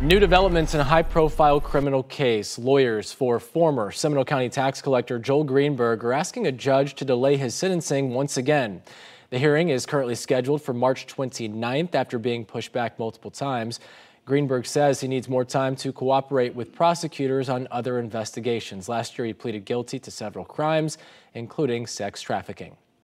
New developments in a high profile criminal case. Lawyers for former Seminole County tax collector Joel Greenberg are asking a judge to delay his sentencing once again. The hearing is currently scheduled for March 29th after being pushed back multiple times. Greenberg says he needs more time to cooperate with prosecutors on other investigations. Last year, he pleaded guilty to several crimes, including sex trafficking.